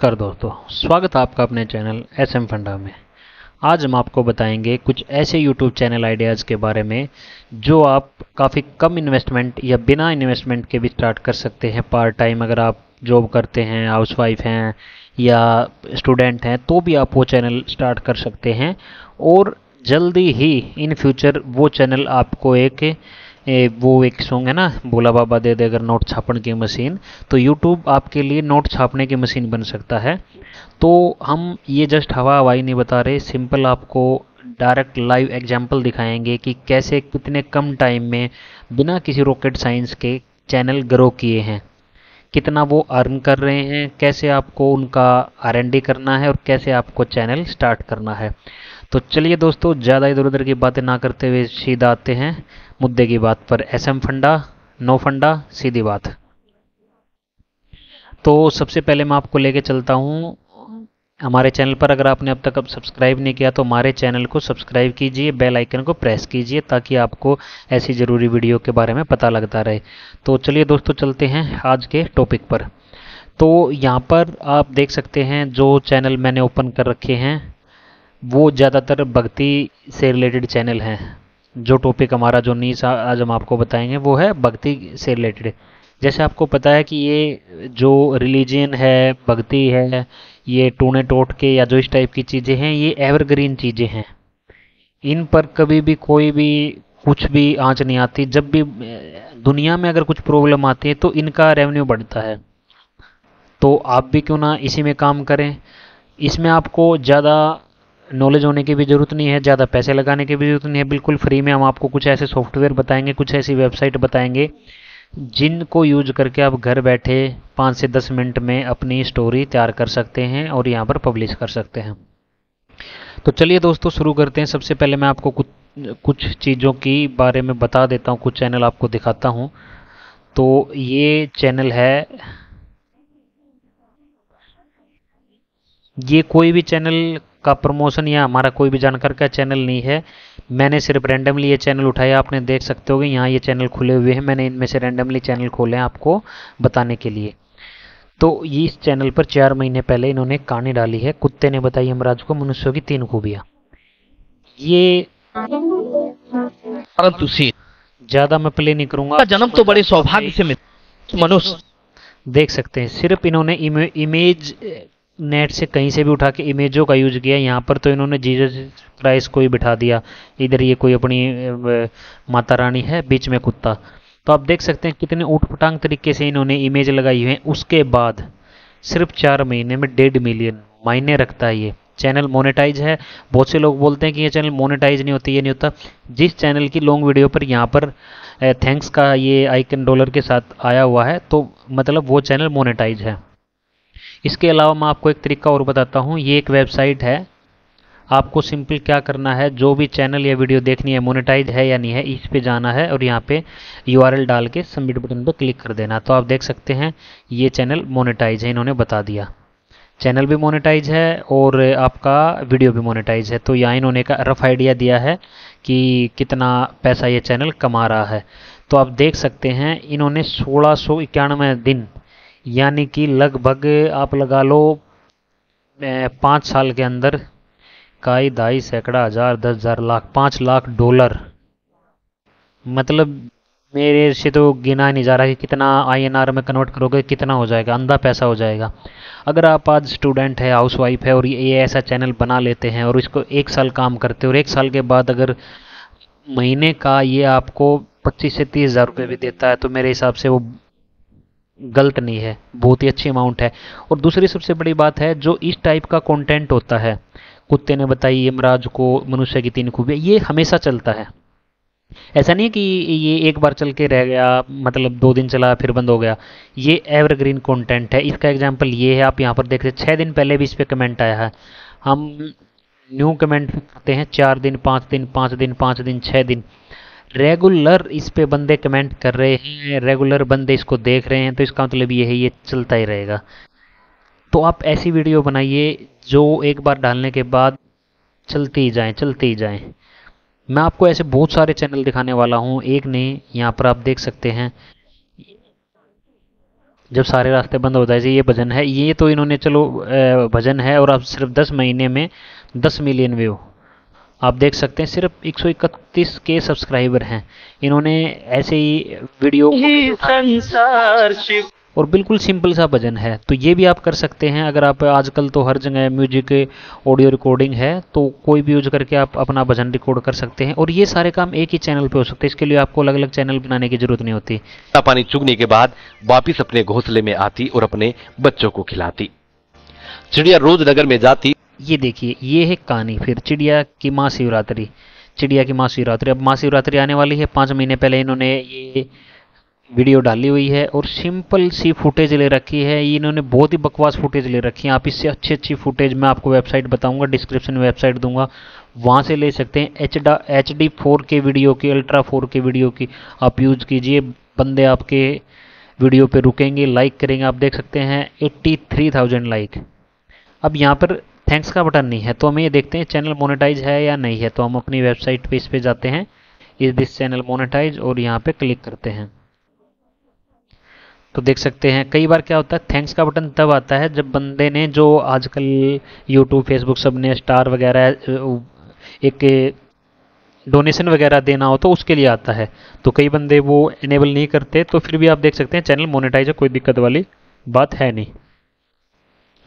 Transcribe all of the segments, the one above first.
नमस्कार दोस्तों, स्वागत है आपका अपने चैनल एस एम फंडा में। आज हम आपको बताएँगे कुछ ऐसे यूट्यूब चैनल आइडियाज़ के बारे में जो आप काफ़ी कम इन्वेस्टमेंट या बिना इन्वेस्टमेंट के भी स्टार्ट कर सकते हैं। पार्ट टाइम अगर आप जॉब करते हैं हाउसवाइफ हैं या स्टूडेंट हैं तो भी आप वो चैनल स्टार्ट कर सकते हैं। और जल्दी ही इन फ्यूचर वो चैनल आपको एक ए, वो एक सॉन्ग है ना बोला बाबा दे दे अगर नोट छापन की मशीन तो यूट्यूब आपके लिए नोट छापने की मशीन बन सकता है। तो हम ये जस्ट हवा हवाई नहीं बता रहे सिंपल आपको डायरेक्ट लाइव एग्ज़ाम्पल दिखाएँगे कि कैसे कितने कम टाइम में बिना किसी रॉकेट साइंस के चैनल ग्रो किए हैं। कितना वो अर्न कर रहे हैं कैसे आपको उनका आरएनडी करना है और कैसे आपको चैनल स्टार्ट करना है। तो चलिए दोस्तों ज़्यादा इधर उधर की बातें ना करते हुए सीधा आते हैं। मुद्दे की बात पर एस एम फंडा, नो फंडा, सीधी बात। तो सबसे पहले मैं आपको लेके चलता हूँ। हमारे चैनल पर अगर आपने अब तक अब सब्सक्राइब नहीं किया तो हमारे चैनल को सब्सक्राइब कीजिए, बेल आइकन को प्रेस कीजिए, ताकि आपको ऐसी ज़रूरी वीडियो के बारे में पता लगता रहे। तो चलिए दोस्तों, चलते हैं आज के टॉपिक पर। तो यहाँ पर आप देख सकते हैं, जो चैनल मैंने ओपन कर रखे हैं, वो ज़्यादातर भक्ति से रिलेटेड चैनल हैं। जो टॉपिक हमारा, जो नीस आज हम आपको बताएँगे, वो है भक्ति से रिलेटेड जैसे आपको पता है कि ये जो रिलीजन है, भक्ति है, ये टूने टोट के या जो इस टाइप की चीज़ें हैं, ये एवरग्रीन चीज़ें हैं। इन पर कभी भी कोई भी, कुछ भी आँच नहीं आती। जब भी दुनिया में अगर कुछ प्रॉब्लम आती है तो इनका रेवेन्यू बढ़ता है। तो आप भी क्यों ना इसी में काम करें? इसमें आपको ज़्यादा नॉलेज होने की भी ज़रूरत नहीं है, ज़्यादा पैसे लगाने की भी ज़रूरत नहीं है। बिल्कुल फ्री में हम आपको कुछ ऐसे सॉफ्टवेयर बताएँगे, कुछ ऐसी वेबसाइट बताएँगे, जिनको यूज़ करके आप घर बैठे पाँच से दस मिनट में अपनी स्टोरी तैयार कर सकते हैं और यहाँ पर पब्लिश कर सकते हैं। तो चलिए दोस्तों, शुरू करते हैं। सबसे पहले मैं आपको कुछ कुछ चीज़ों की बारे में बता देता हूँ, कुछ चैनल आपको दिखाता हूँ। तो ये चैनल है ये कोई भी चैनल का प्रमोशन या हमारा कोई भी जानकार का चैनल नहीं है। मैंने सिर्फ़ रैंडमली ये चैनल उठाया आपने देख सकते हो यहाँ ये चैनल खुले हुए हैं। मैंने इनमें से रैंडमली चैनल खोले हैं आपको बताने के लिए। तो ये इस चैनल पर चार महीने पहले इन्होंने कहानी डाली है। कुत्ते ने बताई यमराज को मनुष्यों की तीन खूबियाँ। ये ज़्यादा मैं प्ले नहीं करूँगा। जन्म तो बड़े सौभाग्य से मनुष्य देख सकते हैं सिर्फ़ इन्होंने इमेज नेट से कहीं से भी उठा के इमेजों का यूज़ किया, यहाँ पर तो इन्होंने जीसस क्राइस्ट को ही बिठा दिया। इधर ये कोई अपनी माता रानी है, बीच में कुत्ता। तो आप देख सकते हैं कितने ऊट पटांग तरीके से इन्होंने इमेज लगाई हुई है। उसके बाद सिर्फ़ चार महीने में डेढ़ मिलियन मायने रखता है ये। चैनल मोनेटाइज है। बहुत से लोग बोलते हैं कि ये चैनल मोनेटाइज नहीं होती, ये नहीं होता। जिस चैनल की लॉन्ग वीडियो पर यहाँ पर थैंक्स का ये आइकन डॉलर के साथ आया हुआ है तो मतलब वो चैनल मोनेटाइज है। इसके अलावा मैं आपको एक तरीका और बताता हूँ। ये एक वेबसाइट है। आपको सिंपल क्या करना है, जो भी चैनल या वीडियो देखनी है, मोनेटाइज है या नहीं है, इस पे जाना है और यहाँ पे यू डाल के सबमिट बटन पर क्लिक कर देना। तो आप देख सकते हैं, ये चैनल मोनेटाइज है, इन्होंने बता दिया। चैनल भी मोनेटाइज है और आपका वीडियो भी मोनेटाइज है। तो यहाँ इन्होंने का रफ आइडिया दिया है कि कितना पैसा ये चैनल कमा रहा है। तो आप देख सकते हैं, इन्होंने सोलह दिन यानी कि लगभग आप लगा लो पाँच साल के अंदर काई ढाई सैकड़ा हज़ार, दस हज़ार, लाख, पाँच लाख डॉलर। मतलब मेरे से तो गिना नहीं जा रहा कि कितना आईएनआर में कन्वर्ट करोगे, कितना हो जाएगा, अंधा पैसा हो जाएगा। अगर आप आज स्टूडेंट है हाउस वाइफ है और ये ऐसा चैनल बना लेते हैं और इसको एक साल काम करते हो और एक साल के बाद अगर महीने का ये आपको पच्चीस से तीस हज़ार रुपये भी देता है तो मेरे हिसाब से वो गलत नहीं है, बहुत ही अच्छी अमाउंट है। और दूसरी सबसे बड़ी बात है, जो इस टाइप का कंटेंट होता है, कुत्ते ने बताई, यमराज को, मनुष्य की तीन खूबियाँ, ये हमेशा चलता है। ऐसा नहीं है कि ये एक बार चल के रह गया मतलब दो दिन चला, फिर बंद हो गया। ये एवरग्रीन कंटेंट है। इसका एग्जांपल ये है, आप यहाँ पर देख रहे छः दिन पहले भी इस पर कमेंट आया है। हम न्यू कमेंट करते हैं, चार दिन, पाँच दिन पाँच दिन पाँच दिन छः दिन। रेगुलर इस पे बंदे कमेंट कर रहे हैं, रेगुलर बंदे इसको देख रहे हैं तो इसका मतलब ये है, ये चलता ही रहेगा। तो आप ऐसी वीडियो बनाइए जो एक बार डालने के बाद चलती ही जाएँ, चलती ही जाएँ। मैं आपको ऐसे बहुत सारे चैनल दिखाने वाला हूँ, एक नहीं यहाँ पर आप देख सकते हैं। जब सारे रास्ते बंद हो जाए, ये भजन है, ये तो इन्होंने चलो भजन है और अब सिर्फ़ 10 महीने में 10 मिलियन व्यू। आप देख सकते हैं सिर्फ़ 131 के सब्सक्राइबर हैं। इन्होंने ऐसे ही वीडियो संसार और बिल्कुल सिंपल सा भजन है। तो ये भी आप कर सकते हैं। अगर आप आजकल तो हर जगह म्यूज़िक ऑडियो रिकॉर्डिंग है तो कोई भी यूज़ करके आप अपना भजन रिकॉर्ड कर सकते हैं। और ये सारे काम एक ही चैनल पे हो सकते हैं। इसके लिए आपको अलग अलग चैनल बनाने की ज़रूरत नहीं होती। पानी चुगने के बाद वापिस अपने घोंसले में आती और अपने बच्चों को खिलाती। चिड़िया रोज नगर में जाती। ये देखिए, ये है कहानी, फिर चिड़िया की महाशिवरात्रि चिड़िया की माँ शिवरात्रि, अब महाशिवरात्रि आने वाली है, पाँच महीने पहले इन्होंने ये वीडियो डाली हुई है और सिंपल सी फुटेज ले रखी है। ये इन्होंने बहुत ही बकवास फुटेज ले रखी है। आप इससे अच्छी अच्छी फुटेज मैं आपको वेबसाइट बताऊँगा, डिस्क्रिप्शन में वेबसाइट दूँगा। वहाँ से ले सकते हैं एच डा H D four K video की, अल्ट्रा फोर के वीडियो की, आप यूज़ कीजिए। बंदे आपके वीडियो पे रुकेंगे, लाइक करेंगे, आप देख सकते हैं, एट्टी थ्री थाउज़ेंड लाइक। अब यहाँ पर थैंक्स का बटन नहीं है। तो हमें ये देखते हैं चैनल मोनेटाइज है या नहीं है। तो हम अपनी वेबसाइट पे इस पे जाते हैं। इस दिस चैनल मोनेटाइज और यहाँ पे क्लिक करते हैं। तो देख सकते हैं, कई बार क्या होता है थैंक्स का बटन तब आता है जब बंदे ने जो आजकल यूट्यूब फेसबुक सबने स्टार वगैरह एक डोनेशन वगैरह देना हो तो उसके लिए आता है। तो कई बंदे वो इनेबल नहीं करते तो फिर भी आप देख सकते हैं चैनल मोनेटाइज है, कोई दिक्कत वाली बात है नहीं।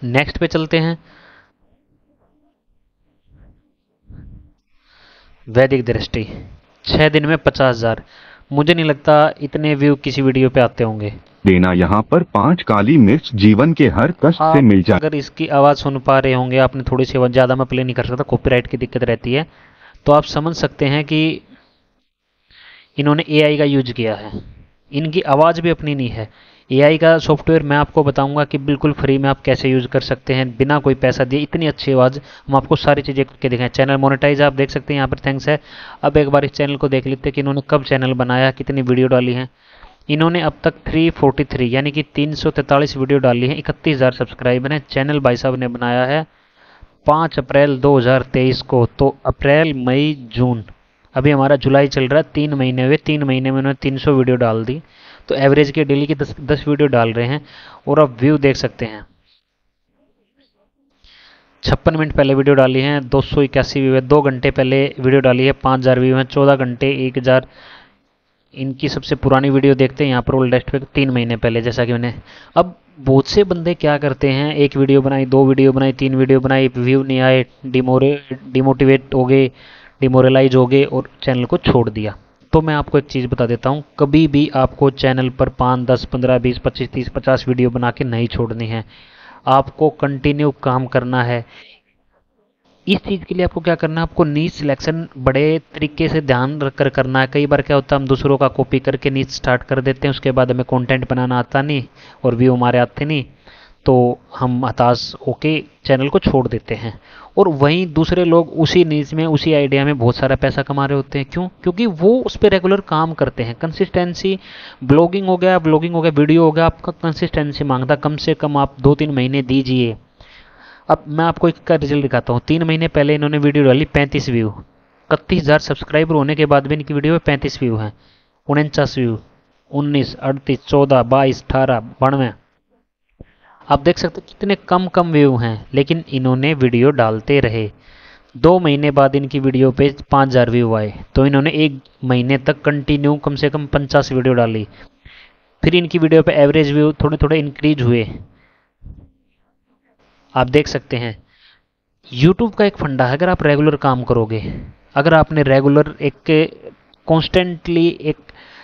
नेक्स्ट पे चलते हैं। वैदिक दृष्टि। छः दिन में पचास हज़ार। मुझे नहीं लगता इतने व्यू किसी वीडियो पे आते होंगे। देना यहाँ पर पाँच काली मिर्च जीवन के हर कष्ट से मिल जाए। अगर इसकी आवाज़ सुन पा रहे होंगे आपने थोड़ी सी ज़्यादा मैं प्ले नहीं कर सकता कॉपीराइट की दिक्कत रहती है। तो आप समझ सकते हैं कि इन्होंने एआई का यूज़ किया है। इनकी आवाज़ भी अपनी नहीं है। एआई का सॉफ्टवेयर मैं आपको बताऊँगा कि बिल्कुल फ्री में आप कैसे यूज़ कर सकते हैं, बिना कोई पैसा दिए, इतनी अच्छी आवाज़। हम आपको सारी चीज़ें करके दिखाएँ। चैनल मोनेटाइज आप देख सकते हैं, यहाँ पर थैंक्स है। अब एक बार इस चैनल को देख लेते हैं कि इन्होंने कब चैनल बनाया, कितनी वीडियो डाली है। इन्होंने अब तक 343 यानी कि 343 वीडियो डाली है। इकतीस हज़ार सब्सक्राइबर हैं। चैनल भाई साहब ने बनाया है 5 अप्रैल 2023 को तो अप्रैल, मई, जून। अभी हमारा जुलाई चल रहा है, तीन महीने हुए। तीन महीने में उन्होंने 300 वीडियो डाल दी। तो एवरेज के डेली की 10 10 वीडियो डाल रहे हैं और अब व्यू देख सकते हैं। छप्पन मिनट पहले वीडियो डाली है, दो सौ इक्यासी व्यू है, दो घंटे पहले वीडियो डाली है, पाँच हज़ार व्यू है, चौदह घंटे, एक हज़ार। इनकी सबसे पुरानी वीडियो देखते हैं, यहाँ पर ओल्डेस्ट पे तीन महीने पहले, जैसा कि मैंने। अब बहुत से बंदे क्या करते हैं, एक वीडियो बनाई, दो वीडियो बनाई, तीन वीडियो बनाई व्यू नहीं आए डिमोरे डिमोटिवेट हो गए डिमोरलाइज हो गए और चैनल को छोड़ दिया। तो मैं आपको एक चीज़ बता देता हूँ। कभी भी आपको चैनल पर पाँच, दस, पंद्रह, बीस, पच्चीस, तीस, पचास वीडियो बना के नहीं छोड़नी है। आपको कंटिन्यू काम करना है। इस चीज़ के लिए आपको क्या करना है? आपको नीच सिलेक्शन बड़े तरीके से ध्यान रख कर करना है। कई बार क्या होता है, हम दूसरों का कॉपी करके नीच स्टार्ट कर देते हैं, उसके बाद हमें कंटेंट बनाना आता नहीं और व्यू हमारे आते नहीं। तो हम हताश होके चैनल को छोड़ देते हैं। और वहीं दूसरे लोग उसी नीच में, उसी आइडिया में बहुत सारा पैसा कमा रहे होते हैं। क्यों? क्योंकि वो उस पर रेगुलर काम करते हैं। कंसिस्टेंसी ब्लॉगिंग हो गया ब्लॉगिंग हो गया वीडियो हो गया, आपका कंसिस्टेंसी माँगता। कम से कम आप दो तीन महीने दीजिए। अब मैं आपको इसका रिज़ल्ट दिखाता हूँ। तीन महीने पहले इन्होंने वीडियो डाली, पैंतीस व्यू इकतीस हज़ार सब्सक्राइबर होने के बाद भी इनकी वीडियो में पैंतीस व्यू हैं। उनचास व्यू उन्नीस, अड़तीस, चौदह, बाईस, अठारह, बानवे। आप देख सकते हैं कितने कम कम व्यू हैं, लेकिन इन्होंने वीडियो डालते रहे। दो महीने बाद इनकी वीडियो पे पाँच हज़ार व्यू आए तो इन्होंने एक महीने तक कंटिन्यू कम से कम पचास वीडियो डाली। फिर इनकी वीडियो पे एवरेज व्यू थोड़े थोड़े इंक्रीज हुए। आप देख सकते हैं यूट्यूब का एक फंडा है, अगर आप रेगुलर काम करोगे, अगर आपने रेगुलर एक कॉन्स्टेंटली एक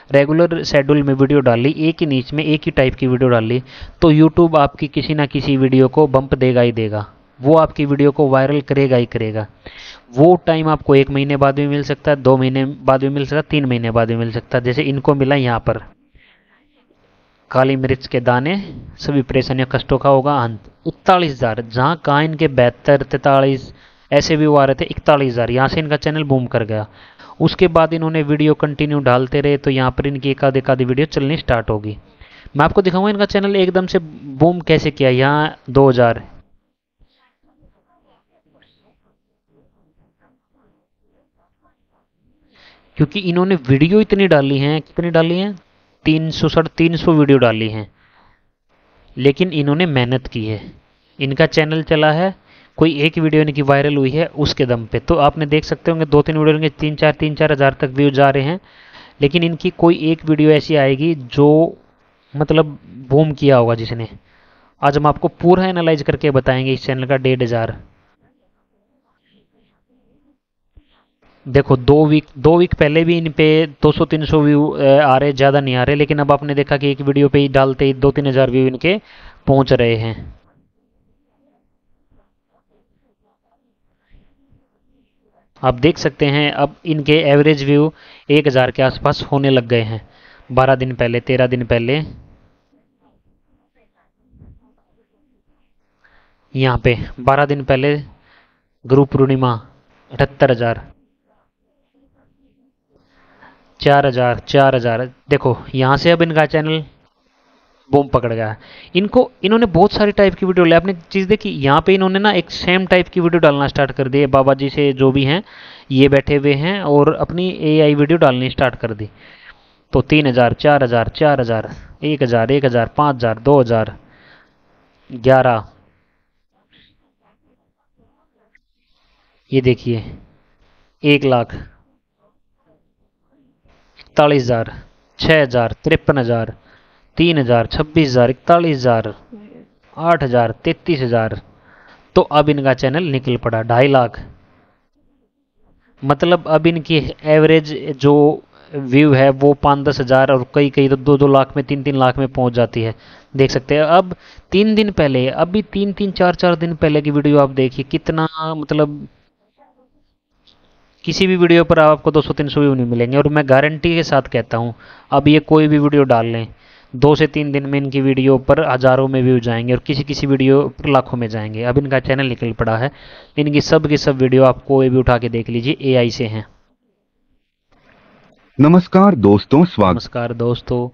रेगुलर शेड्यूल में वीडियो डाल ली, एक ही नीच में, एक ही टाइप की वीडियो डाल ली तो यूट्यूब आपकी किसी ना किसी वीडियो को बम्प देगा ही देगा। वो आपकी वीडियो को वायरल करेगा ही करेगा। वो टाइम आपको एक महीने बाद भी मिल सकता है, दो महीने बाद भी मिल सकता है, तीन महीने बाद भी मिल सकता है। जैसे इनको मिला यहाँ पर। काली मिर्च के दाने, सभी परेशानियों, कष्टों का होगा अंत। इकतालीस हज़ार, जहाँ कहाँ इनके बहत्तर, तैतालीस, ऐसे भी वो आ रहे थे, इकतालीस हज़ार। यहाँ से इनका चैनल बूम कर गया। उसके बाद इन्होंने वीडियो कंटिन्यू डालते रहे तो यहाँ पर इनकी एक आध एक आधी वीडियो चलनी स्टार्ट होगी। मैं आपको दिखाऊँगा इनका चैनल एकदम से बूम कैसे किया, यहाँ दो हज़ार। क्योंकि इन्होंने वीडियो इतनी डाली हैं, कितनी डाली हैं? तीन सौ, साढ़े तीन सौ वीडियो डाली हैं। लेकिन इन्होंने मेहनत की है। इनका चैनल चला है कोई एक वीडियो इनकी वायरल हुई है, उसके दम पे। तो आपने देख सकते होंगे दो तीन वीडियो इनके तीन चार तीन चार हज़ार तक व्यूज़ जा रहे हैं। लेकिन इनकी कोई एक वीडियो ऐसी आएगी जो मतलब बूम किया होगा जिसने। आज हम आपको पूरा एनालाइज करके बताएँगे इस चैनल का डेढ़ हज़ार। देखो, दो वीक दो वीक पहले भी इन पे 200-300 व्यू आ रहे, ज़्यादा नहीं आ रहे, लेकिन अब आपने देखा कि एक वीडियो पे ही डालते ही दो तीन हज़ार व्यू इनके पहुँच रहे हैं। आप देख सकते हैं, अब इनके एवरेज व्यू एक हज़ार के आसपास होने लग गए हैं। बारह दिन पहले, तेरह दिन पहले। यहाँ पे बारह दिन पहले गुरु पूर्णिमा अठहत्तर हज़ार, चार हज़ार चार हज़ार। देखो, यहाँ से अब इनका चैनल बूम पकड़ गया। इनको, इन्होंने बहुत सारी टाइप की वीडियो डाली आपने चीज़ देखी? यहाँ पे इन्होंने ना एक सेम टाइप की वीडियो डालना स्टार्ट कर दी। बाबा जी से जो भी हैं, ये बैठे हुए हैं और अपनी एआई वीडियो डालनी स्टार्ट कर दी। तो तीन हज़ार, चार हज़ार चार हज़ार, एक हज़ार एक हज़ार, पाँच हज़ार, दो हज़ार, ग्यारह। ये देखिए, एक लाख, इकतालीस हज़ार छः हज़ार, तिरपन हज़ार तीन हज़ार, छब्बीस हज़ार, इकतालीस हज़ार, आठ हज़ार, तैतीस हज़ार। तो अब इनका चैनल निकल पड़ा ढाई लाख। मतलब अब इनकी एवरेज जो व्यू है वो पाँच दस हज़ार और कई कई तो दो दो लाख में तीन तीन लाख में पहुँच जाती है। देख सकते हैं, अब तीन दिन पहले, अभी तीन तीन चार चार दिन पहले की वीडियो आप देखिए, कितना मतलब किसी भी वीडियो पर आपको 200-300 व्यू नहीं मिलेंगे। और मैं गारंटी के साथ कहता हूँ, अब ये कोई भी वीडियो डाल लें दो से तीन दिन में इनकी वीडियो पर हज़ारों में व्यू जाएँगे और किसी किसी वीडियो पर लाखों में जाएँगे। अब इनका चैनल निकल पड़ा है। इनकी सब की सब वीडियो आप कोई भी उठा के देख लीजिए एआई से हैं। नमस्कार दोस्तों स्वागत। नमस्कार दोस्तों।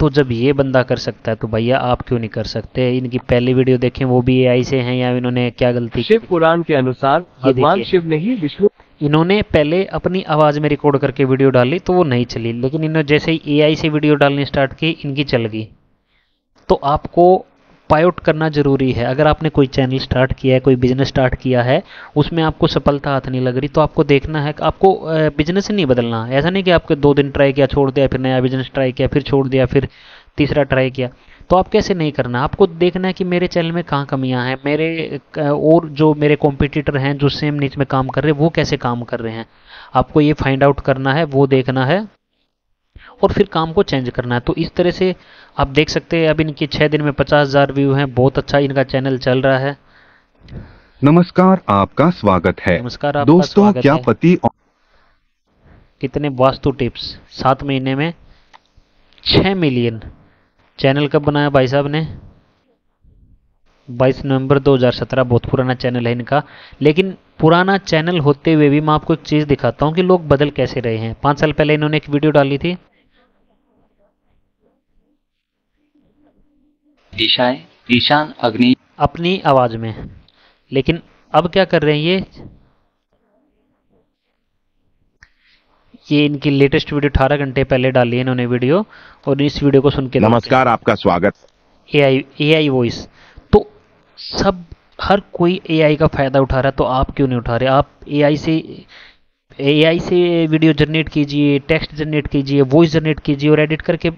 तो जब ये बंदा कर सकता है तो भैया आप क्यों नहीं कर सकते? इनकी पहली वीडियो देखें वो भी एआई से हैं या इन्होंने क्या गलती शिव पुराण के अनुसार भगवान शिव ने ही विष्णु इन्होंने पहले अपनी आवाज़ में रिकॉर्ड करके वीडियो डाली तो वो नहीं चली। लेकिन इन्होंने जैसे ही एआई से वीडियो डालनी स्टार्ट की, इनकी चल गई। तो आपको पायआउट करना ज़रूरी है। अगर आपने कोई चैनल स्टार्ट किया है, कोई बिज़नेस स्टार्ट किया है, उसमें आपको सफलता हाथ नहीं लग रही तो आपको देखना है आपको बिज़नेस ही नहीं बदलना। ऐसा नहीं कि आपके दो दिन ट्राई किया, छोड़ दिया, फिर नया बिज़नेस ट्राई किया, फिर छोड़ दिया, फिर तीसरा ट्राई किया। तो आप कैसे नहीं करना? आपको देखना है कि मेरे चैनल में कहाँ कमियाँ हैं मेरे और जो मेरे कॉम्पिटिटर हैं जो सेम नीच में काम कर रहे हैं वो कैसे काम कर रहे हैं? आपको ये फाइंड आउट करना है वो देखना है और फिर काम को चेंज करना है। तो इस तरह से आप देख सकते हैं अब इनके छः दिन में पचास हज़ार व्यू हैं बहुत अच्छा इनका चैनल चल रहा है। नमस्कार आपका स्वागत है। नमस्कार आपका दोस्तों स्वागत क्या है। पति और कितने वास्तु टिप्स सात महीने में छः मिलियन चैनल कब बनाया भाई साहब ने? 22 नवंबर 2017 बहुत पुराना चैनल है इनका। लेकिन पुराना चैनल होते हुए भी मैं आपको एक चीज़ दिखाता हूँ कि लोग बदल कैसे रहे हैं। पाँच साल पहले इन्होंने एक वीडियो डाली थी। दिशाएँ ईशान अग्नि। अपनी आवाज़ में। लेकिन अब क्या कर रहे हैं ये? ये इनकी लेटेस्ट वीडियो 18 घंटे पहले डाली है इन्होंने वीडियो और इस वीडियो को सुन के नमस्कार आपका स्वागत। ए आई ए आई वॉइस तो सब हर कोई एआई का फ़ायदा उठा रहा है तो आप क्यों नहीं उठा रहे? आप एआई से एआई से वीडियो जनरेट कीजिए टेक्स्ट जनरेट कीजिए वॉइस जनरेट कीजिए और एडिट करके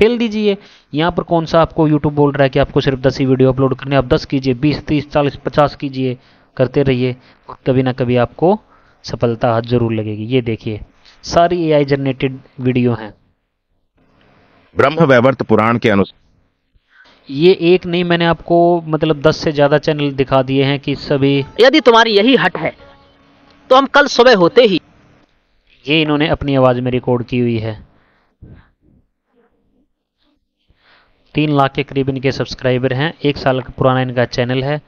पेल दीजिए यहाँ पर कौन सा आपको यूट्यूब बोल रहा है कि आपको सिर्फ़ दस ही वीडियो अपलोड करने हैं, आप दस कीजिए बीस तीस चालीस पचास कीजिए करते रहिए कभी ना कभी आपको सफलता हाथ ज़रूर लगेगी। ये देखिए। सारी एआई जनरेटेड वीडियो हैं। ब्रह्म वैवर्त पुराण के अनुसार। ये एक नहीं मैंने आपको मतलब दस से ज़्यादा चैनल दिखा दिए हैं कि सभी यदि तुम्हारी यही हट है तो हम कल सुबह होते ही ये इन्होंने अपनी आवाज़ में रिकॉर्ड की हुई है। तीन लाख के करीब इनके सब्सक्राइबर हैं एक साल का पुराना इनका चैनल है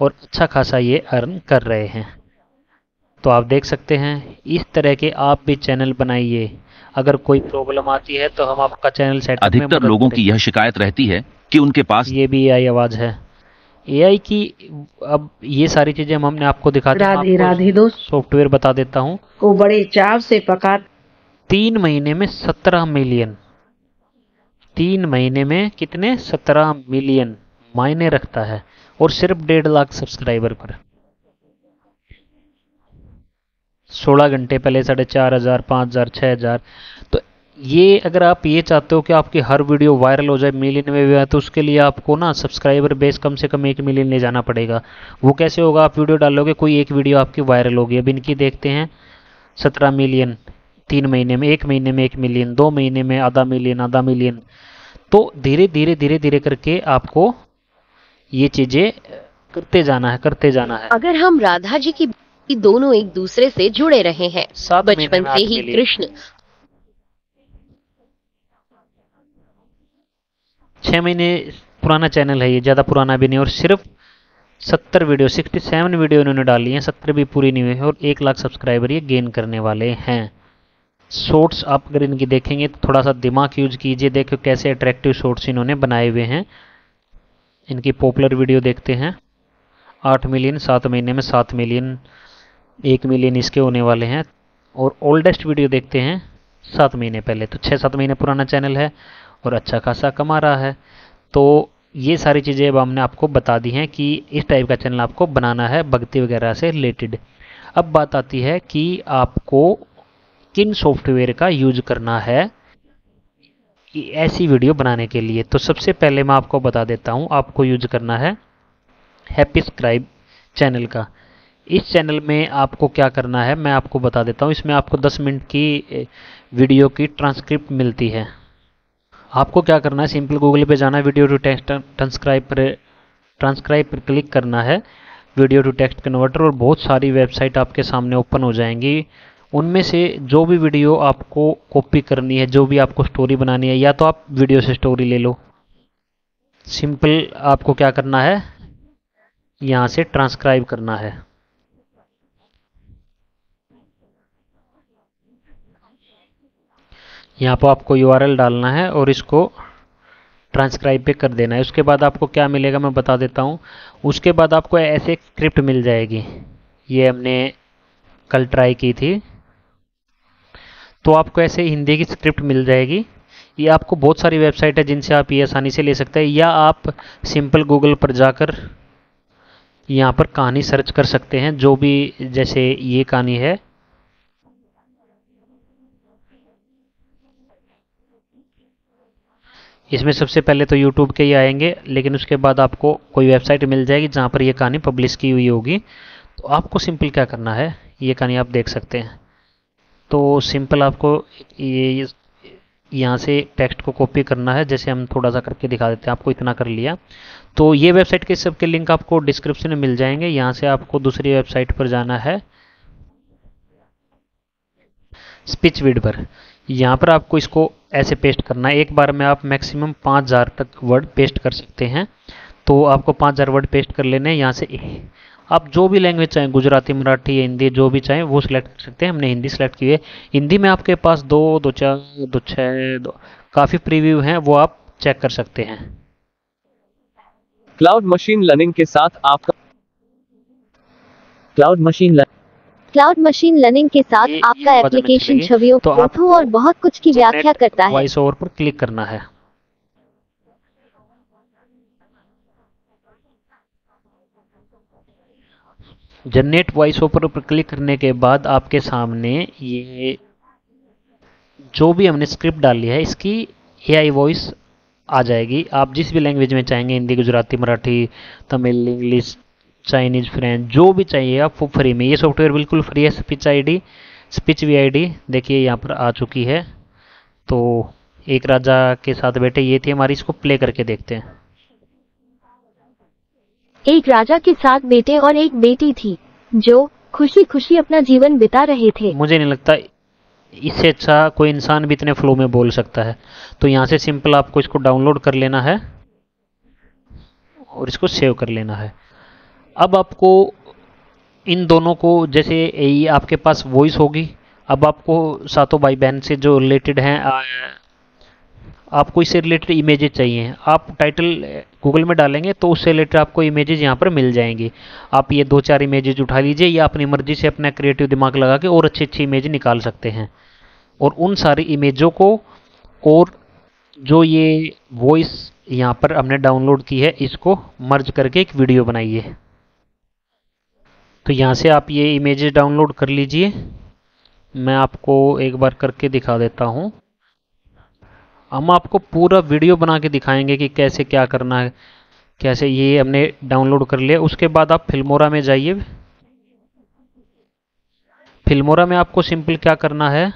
और अच्छा खासा ये अर्न कर रहे हैं। तो आप देख सकते हैं इस तरह के आप भी चैनल बनाइए। अगर कोई प्रॉब्लम आती है तो हम आपका चैनल में अधिकतर लोगों की यह शिकायत रहती है कि उनके पास ये भी एआई आवाज़ है। एआई की अब ये सारी चीज़ें हम हमने आपको दिखा राधे राधे दोस्त। सॉफ्टवेयर बता देता हूँ। को बड़े चाव से पका तीन महीने में सत्रह मिलियन। तीन महीने में कितने? सत्रह मिलियन मायने रखता है और सिर्फ़ डेढ़ लाख सब्सक्राइबर पर। सोलह घंटे पहले साढ़े चार हज़ार, पाँच हज़ार छः हज़ार। तो ये अगर आप ये चाहते हो कि आपकी हर वीडियो वायरल हो जाए मिलियन में भी तो उसके लिए आपको ना सब्सक्राइबर बेस कम से कम एक मिलियन ले जाना पड़ेगा। वो कैसे होगा? आप वीडियो डालोगे, कोई एक वीडियो आपकी वायरल होगी। अब इनकी देखते हैं, सत्रह मिलियन तीन महीने में, एक महीने में एक मिलियन दो महीने में आधा मिलियन आधा मिलियन तो धीरे धीरे धीरे धीरे करके आपको ये चीज़ें करते जाना है, करते जाना है। अगर हम राधा जी की कि दोनों एक दूसरे से जुड़े रहे हैं। बचपन से ही कृष्ण। छः महीने पुराना चैनल है ये ज़्यादा पुराना भी नहीं और सिर्फ़ सत्तर वीडियो सिक्सटी सेवन वीडियो इन्होंने डाली हैं सत्तर भी पूरी नहीं हुई है और एक लाख सब्सक्राइबर ये गेन करने वाले हैं। शॉर्ट्स आप अगर इनकी देखेंगे तो थोड़ा सा दिमाग यूज़ कीजिए देखो कैसे अट्रैक्टिव शॉर्ट्स इन्होंने बनाए हुए हैं। इनकी पॉपुलर वीडियो देखते हैं। आठ मिलियन सात महीने में सात मिलियन एक मिलियन इसके होने वाले हैं। और ओल्डेस्ट वीडियो देखते हैं, सात महीने पहले। तो छः सात महीने पुराना चैनल है और अच्छा खासा कमा रहा है। तो ये सारी चीज़ें अब हमने आपको बता दी हैं कि इस टाइप का चैनल आपको बनाना है, भक्ति वगैरह से रिलेटेड अब बात आती है कि आपको किन सॉफ्टवेयर का यूज़ करना है ऐसी वीडियो बनाने के लिए। तो सबसे पहले मैं आपको बता देता हूँ, आपको यूज़ करना है हैप्पी स्क्राइब चैनल का। इस चैनल में आपको क्या करना है, मैं आपको बता देता हूँ। इसमें आपको 10 मिनट की वीडियो की ट्रांसक्रिप्ट मिलती है। आपको क्या करना है, सिंपल गूगल पे जाना है, वीडियो टू टेक्स्ट ट्रांसक्राइब पर ट्रांसक्राइब पर क्लिक करना है। वीडियो टू टेक्स्ट कन्वर्टर और बहुत सारी वेबसाइट आपके सामने ओपन हो जाएँगी। उनमें से जो भी वीडियो आपको कॉपी करनी है, जो भी आपको स्टोरी बनानी है, या तो आप वीडियो से स्टोरी ले लो। सिंपल आपको क्या करना है, यहाँ से ट्रांसक्राइब करना है। यहाँ पर आपको यूआरएल डालना है और इसको ट्रांसक्राइब पे कर देना है। उसके बाद आपको क्या मिलेगा मैं बता देता हूँ। उसके बाद आपको ऐसे स्क्रिप्ट मिल जाएगी। ये हमने कल ट्राई की थी। तो आपको ऐसे हिंदी की स्क्रिप्ट मिल जाएगी। ये आपको बहुत सारी वेबसाइट है जिनसे आप ये आसानी से ले सकते हैं। या आप सिंपल गूगल पर जाकर यहाँ पर कहानी सर्च कर सकते हैं। जो भी जैसे ये कहानी है। इसमें सबसे पहले तो यूट्यूब के ही आएँगे, लेकिन उसके बाद आपको कोई वेबसाइट मिल जाएगी जहाँ पर ये कहानी पब्लिश की हुई होगी। तो आपको सिंपल क्या करना है? ये कहानी आप देख सकते हैं। तो सिंपल आपको ये यहाँ से टेक्स्ट को कॉपी करना है, जैसे हम थोड़ा सा करके दिखा देते हैं, आपको इतना कर लिया। तो ये वेबसाइट के सबके लिंक आपको डिस्क्रिप्शन में मिल जाएँगे, यहाँ से आपको दूसरी वेबसाइट पर जाना है। स्पिच विड पर। यहाँ पर आपको इसको ऐसे पेस्ट करना है। एक बार में आप मैक्सिमम पाँच हज़ार तक वर्ड पेस्ट कर सकते हैं। तो आपको पाँच हज़ार वर्ड पेस्ट कर लेने हैं यहाँ से। आप जो भी लैंग्वेज चाहें, गुजराती, मराठी या हिंदी, जो भी चाहें, वो सिलेक्ट कर सकते हैं। हमने हिंदी सेलेक्ट की है। हिंदी में आपके पास दो दो, चार, दो छः दो, काफ़ी प्रीव्यू हैं, वो आप चेक कर सकते हैं। क्लाउड मशीन लर्निंग के साथ आपका cloud machine cloud machine learning के साथ ये- आपका एप्लीकेशन छवियों तो फ़ोटो और बहुत कुछ की व्याख्या करता है। वॉइस ओवर पर क्लिक करना है। जनरेट वॉइस ओवर पर क्लिक करने के बाद आपके सामने ये जो भी हमने स्क्रिप्ट डाली है इसकी एआई वॉइस आ जाएगी। आप जिस भी लैंग्वेज में चाहेंगे Hindi Gujarati Marathi Tamil English Chinese French जो भी चाहिए आप वो फ्री में। ये सॉफ्टवेयर बिल्कुल फ्री है speech ID speech V I देखिए यहाँ पर आ चुकी है। तो एक राजा के साथ बैठे ये थी हमारी इसको प्ले करके देखते हैं। एक राजा के साथ बेटे और एक बेटी थी जो खुशी खुशी अपना जीवन बिता रहे थे। मुझे नहीं लगता इससे अच्छा कोई इंसान भी इतने फ्लो में बोल सकता है। तो यहाँ से सिंपल आपको इसको डाउनलोड कर लेना है और इसको सेव कर लेना है। अब आपको इन दोनों को, जैसे ये आपके पास वॉइस होगी, अब आपको सातों भाई बहन से जो रिलेटेड हैं आपको इससे रिलेटेड इमेजेस चाहिए। आप टाइटल गूगल में डालेंगे तो उससे रिलेटेड आपको इमेजेस यहाँ पर मिल जाएँगी। आप ये दो चार इमेजेस उठा लीजिए, या अपनी मर्ज़ी से अपना क्रिएटिव दिमाग लगा के और अच्छी अच्छी इमेज निकाल सकते हैं। और उन सारी इमेजों को, और जो ये वॉइस यहाँ पर हमने डाउनलोड की है, इसको मर्ज करके एक वीडियो बनाइए। तो यहाँ से आप ये इमेजेस डाउनलोड कर लीजिए। मैं आपको एक बार करके दिखा देता हूँ। हम आपको पूरा वीडियो बना के दिखाएँगे कि कैसे क्या करना है, कैसे ये हमने डाउनलोड कर लिया। उसके बाद आप फिल्मोरा में जाइए। फिल्मोरा में आपको सिंपल क्या करना है,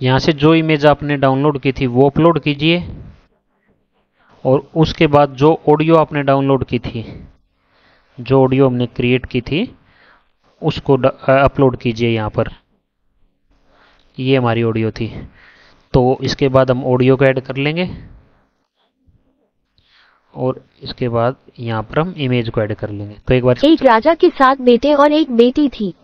यहाँ से जो इमेज आपने डाउनलोड की थी वो अपलोड कीजिए। और उसके बाद जो ऑडियो आपने डाउनलोड की थी। जो ऑडियो हमने क्रिएट की थी उसको अपलोड कीजिए यहाँ पर। ये हमारी ऑडियो थी। तो इसके बाद हम ऑडियो को ऐड कर लेंगे। और इसके बाद यहाँ पर हम इमेज को ऐड कर लेंगे। तो एक बार एक राजा के साथ बेटे और एक बेटी थी।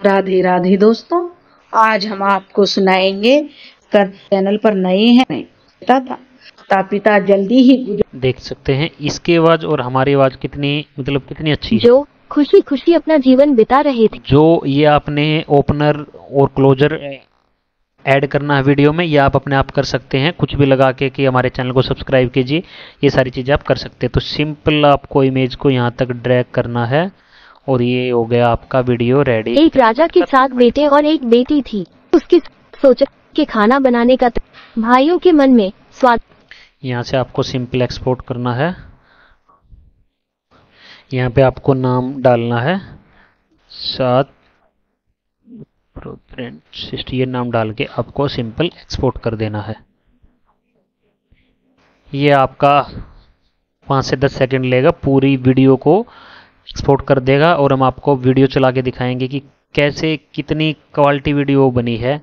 राधे राधे दोस्तों आज हम आपको सुनाएँगे कर चैनल पर नए हैं। था माता पिता जल्दी ही गुजर देख सकते हैं इसकी आवाज़ और हमारी आवाज़ कितनी मतलब कितनी अच्छी जो खुशी खुशी अपना जीवन बिता रहे थे। जो ये आपने ओपनर और क्लोजर ऐड करना है वीडियो में ये आप अपने आप कर सकते हैं। कुछ भी लगा के कि हमारे चैनल को सब्सक्राइब कीजिए ये सारी चीज़ें आप कर सकते हैं। तो सिंपल आपको इमेज को यहाँ तक ड्रैग करना है और ये हो गया आपका वीडियो रेडी। एक राजा के साथ बेटे और एक बेटी थी। उसकी सोचा कि खाना बनाने का भाइयों के मन में स्वाद यहाँ से आपको सिंपल एक्सपोर्ट करना है। यहाँ पे आपको नाम डालना है। सात सिक्सटी ये नाम डाल के आपको सिंपल एक्सपोर्ट कर देना है। ये आपका पाँच से दस सेकंड लेगा, पूरी वीडियो को एक्सपोर्ट कर देगा और हम आपको वीडियो चला के दिखाएँगे कि कैसे कितनी क्वालिटी वीडियो बनी है।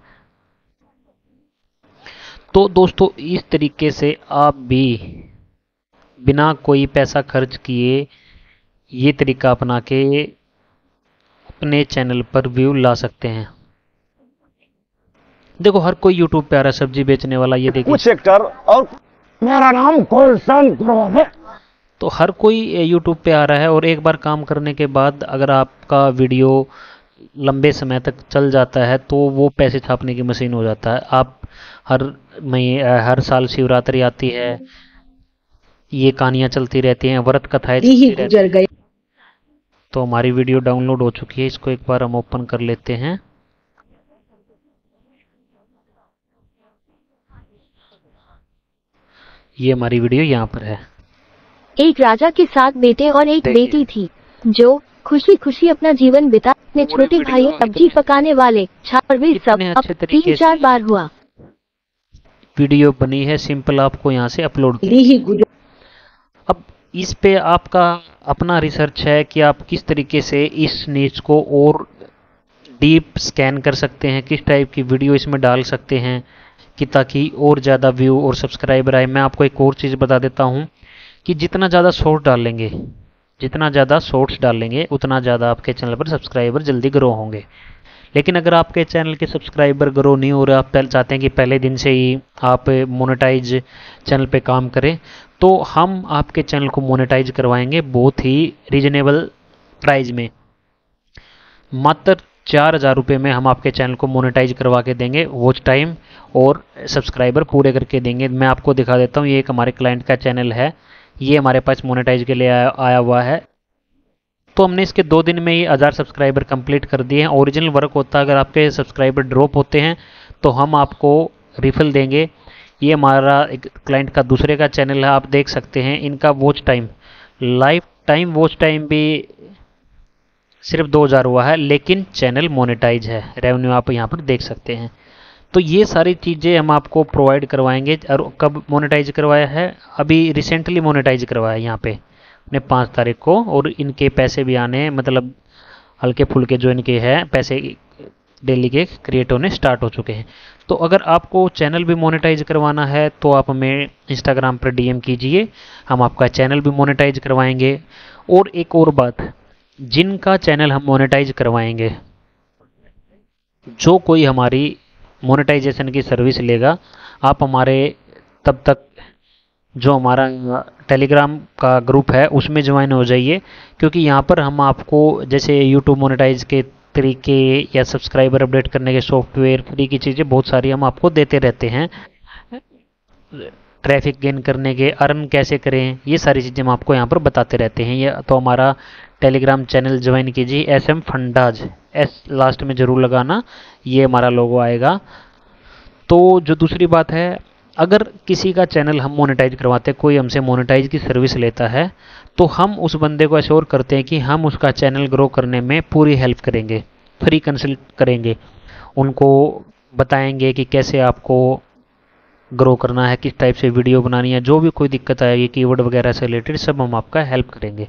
तो दोस्तों इस तरीके से आप भी बिना कोई पैसा खर्च किए ये तरीका अपना के अपने चैनल पर व्यू ला सकते हैं। देखो हर कोई यूट्यूब पे आ रहा है सब्ज़ी बेचने वाला ये देखिए। सेक्टर और मेरा नाम गोल्सन है। तो हर कोई यूट्यूब पे आ रहा है और एक बार काम करने के बाद अगर आपका वीडियो लंबे समय तक चल जाता है तो वो पैसे छापने की मशीन हो जाता है। आप हर मई हर साल शिवरात्रि आती है। ये कहानियाँ चलती रहती हैं व्रत कथाएँ ही चलती रहती गए तो हमारी वीडियो डाउनलोड हो चुकी है इसको एक बार हम ओपन कर लेते हैं। ये हमारी वीडियो यहाँ पर है। एक राजा के साथ बेटे और एक बेटी थी जो खुशी खुशी अपना जीवन बिता अपने छोटे भाई सब्ज़ी पकाने वाले छात्र सब तीन चार बार हुआ। वीडियो बनी है सिंपल आपको यहाँ से अपलोड अब इस पे आपका अपना रिसर्च है कि आप किस तरीके से इस नीच को और डीप स्कैन कर सकते हैं किस टाइप की वीडियो इसमें डाल सकते हैं कि ताकि और ज़्यादा व्यू और सब्सक्राइबर आए। मैं आपको एक और चीज़ बता देता हूँ कि जितना ज़्यादा शॉर्ट डालेंगे जितना ज़्यादा शॉर्ट्स डालेंगे उतना ज़्यादा आपके चैनल पर सब्सक्राइबर जल्दी ग्रो होंगे। लेकिन अगर आपके चैनल के सब्सक्राइबर ग्रो नहीं हो रहे आप पहले चाहते हैं कि पहले दिन से ही आप मोनेटाइज चैनल पे काम करें तो हम आपके चैनल को मोनेटाइज करवाएँगे बहुत ही रीजनेबल प्राइस में। मात्र चार हज़ार रुपये में हम आपके चैनल को मोनेटाइज करवा के देंगे वॉच टाइम और सब्सक्राइबर पूरे करके देंगे। मैं आपको दिखा देता हूँ ये एक हमारे क्लाइंट का चैनल है ये हमारे पास मोनेटाइज के लिए आया, आया हुआ है। तो हमने इसके दो दिन में ही हज़ार सब्सक्राइबर कंप्लीट कर दिए हैं। ओरिजिनल वर्क होता है, अगर आपके सब्सक्राइबर ड्रॉप होते हैं तो हम आपको रिफिल देंगे। ये हमारा एक क्लाइंट का दूसरे का चैनल है, आप देख सकते हैं इनका watch time. Lifetime watch time भी सिर्फ़ 2000 हुआ है, लेकिन चैनल मोनेटाइज है। रेवेन्यू आप यहाँ पर देख सकते हैं। तो ये सारी चीज़ें हम आपको प्रोवाइड करवाएँगे। और कब मोनेटाइज करवाया है? अभी रिसेंटली मोनेटाइज करवाया है यहाँ पे। ने पाँच तारीख को और इनके पैसे भी आने मतलब हल्के फुल्के जो इनके हैं, पैसे डेली के क्रिएट होने स्टार्ट हो चुके हैं। तो अगर आपको चैनल भी मोनेटाइज करवाना है तो आप हमें इंस्टाग्राम पर डीएम कीजिए, हम आपका चैनल भी मोनेटाइज करवाएँगे। और एक और बात, जिनका चैनल हम मोनेटाइज करवाएँगे, जो कोई हमारी मोनेटाइजेशन की सर्विस लेगा, आप हमारे तब तक जो हमारा टेलीग्राम का ग्रुप है, उसमें ज्वाइन हो जाइए। क्योंकि यहाँ पर हम आपको जैसे यूट्यूब मोनेटाइज के तरीके या सब्सक्राइबर अपडेट करने के सॉफ्टवेयर फ्री की चीज़ें बहुत सारी हम आपको देते रहते हैं। ट्रैफ़िक गेन करने के अर्न कैसे करें, ये सारी चीज़ें हम आपको यहाँ पर बताते रहते हैं। ये तो हमारा टेलीग्राम चैनल ज्वाइन कीजिए S M fundas S last में ज़रूर लगाना, ये हमारा लोगो आएगा। तो जो दूसरी बात है अगर किसी का चैनल हम मोनेटाइज करवाते हैं, कोई हमसे मोनेटाइज की सर्विस लेता है तो हम उस बंदे को अश्योर करते हैं कि हम उसका चैनल ग्रो करने में पूरी हेल्प करेंगे फ्री कंसल्ट करेंगे। उनको बताएँगे कि कैसे आपको ग्रो करना है, किस टाइप से वीडियो बनानी है, जो भी कोई दिक्कत आएगी कीवर्ड वगैरह से रिलेटेड सब हम आपका हेल्प करेंगे।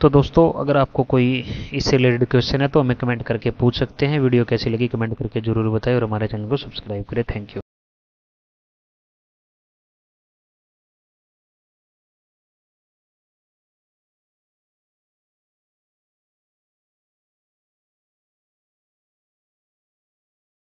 तो दोस्तों, अगर आपको कोई इससे रिलेटेड क्वेश्चन है तो हमें कमेंट करके पूछ सकते हैं। वीडियो कैसी लगी कमेंट करके ज़रूर बताएँ और हमारे चैनल को सब्सक्राइब करें। Thank you